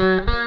Mm-hmm.